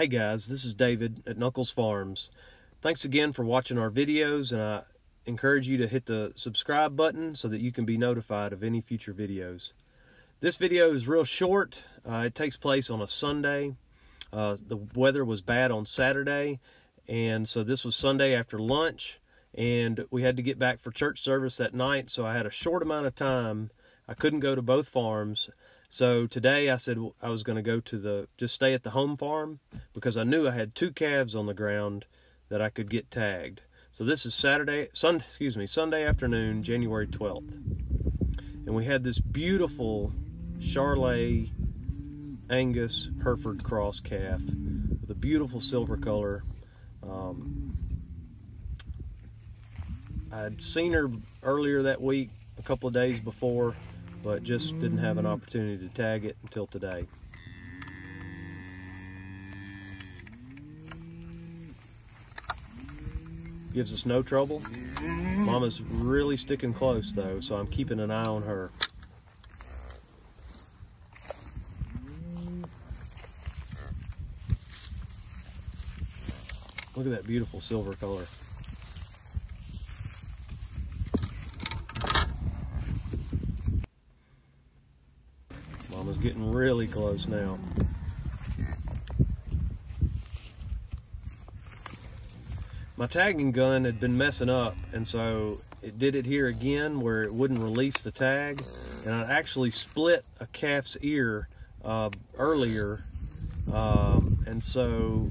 Hey guys, this is David at Nuckolls Farms. Thanks again for watching our videos and I encourage you to hit the subscribe button so that you can be notified of any future videos. This video is real short. Uh, it takes place on a Sunday. Uh, the weather was bad on Saturday and so this was Sunday after lunch and we had to get back for church service that night so I had a short amount of time. I couldn't go to both farms so today I said I was going to go to the, just stay at the home farm because I knew I had two calves on the ground that I could get tagged. So this is Saturday, Sunday, excuse me, Sunday afternoon, January 12th. And we had this beautiful Charolais Angus Hereford cross calf with a beautiful silver color. Um, I'd seen her earlier that week, a couple of days before, but just didn't have an opportunity to tag it until today. Gives us no trouble. Mama's really sticking close though, so I'm keeping an eye on her. Look at that beautiful silver color. Mama's getting really close now. My tagging gun had been messing up, and so it did it here again where it wouldn't release the tag. And I actually split a calf's ear uh, earlier, um, and so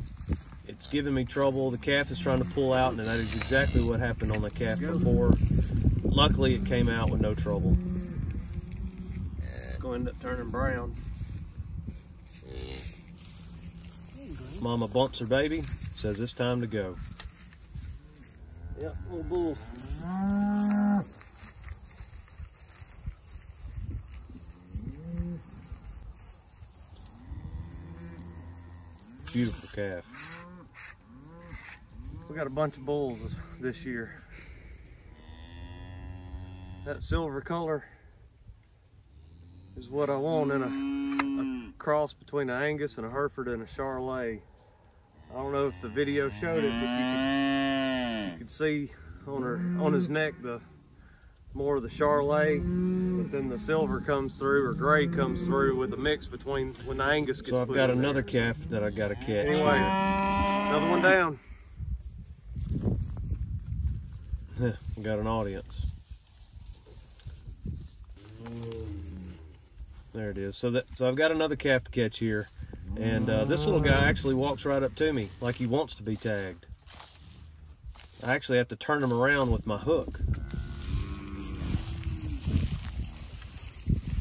it's giving me trouble. The calf is trying to pull out, and that is exactly what happened on the calf before. Luckily, it came out with no trouble gonna end up turning brown. Mama bumps her baby, says it's time to go. Yep, little bull. Beautiful calf. We got a bunch of bulls this year. That silver color is what I want in a, a mm. cross between an Angus and a Hereford and a Charolais. I don't know if the video showed it, but you could, you could see on her on his neck the more of the Charolais, but then the silver comes through or gray comes through with the mix between when the Angus gets So I've got another there. calf that I got to catch. Anyway, another one down. we got an audience. There it is. So that so I've got another calf to catch here. And uh, this little guy actually walks right up to me like he wants to be tagged. I actually have to turn him around with my hook.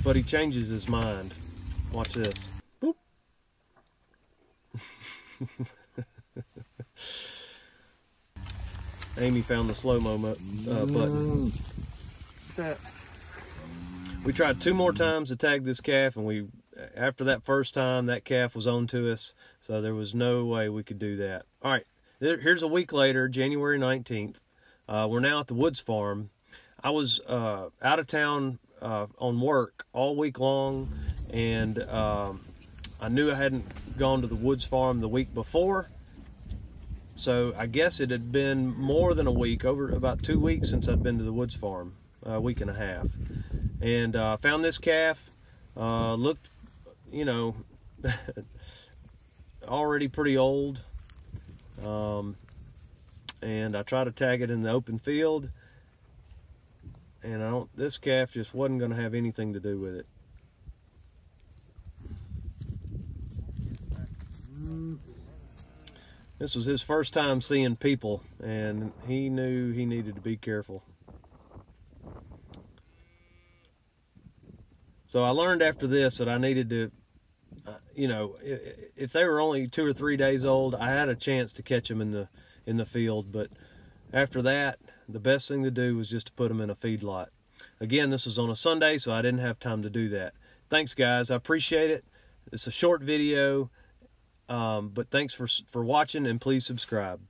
But he changes his mind. Watch this. Boop. Amy found the slow-mo uh, button. That we tried two more times to tag this calf and we after that first time that calf was on to us. So there was no way we could do that. All right. Here's a week later january 19th uh, we're now at the woods farm. I was uh, out of town uh, on work all week long and um, i knew i hadn't gone to the woods farm the week before. So i guess it had been more than a week over about two weeks since i'd been to the woods farm a week and a half and uh, found this calf. Uh, looked, you know, already pretty old. Um, and I tried to tag it in the open field, and I don't. This calf just wasn't going to have anything to do with it. This was his first time seeing people, and he knew he needed to be careful. So I learned after this that I needed to, uh, you know, if they were only two or three days old, I had a chance to catch them in the in the field. But after that, the best thing to do was just to put them in a feedlot. Again, this was on a Sunday, so I didn't have time to do that. Thanks, guys. I appreciate it. It's a short video, um, but thanks for for watching, and please subscribe.